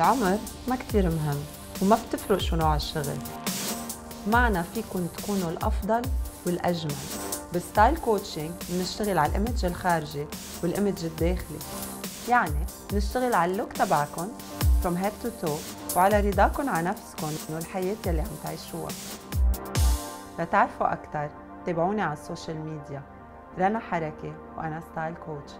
العمر ما كتير مهم وما بتفرق شو نوع الشغل. معنا فيكن تكونوا الأفضل والأجمل. ب style coaching بنشتغل على ال image الخارجي وال image الداخلي. يعني بنشتغل على ال look تبعكن from head to toe وعلى رضاكن على نفسكن والحياة اللي عم تعيشوها. لتعرفوا أكثر تابعوني على ال social media رنا حركة وأنا style coach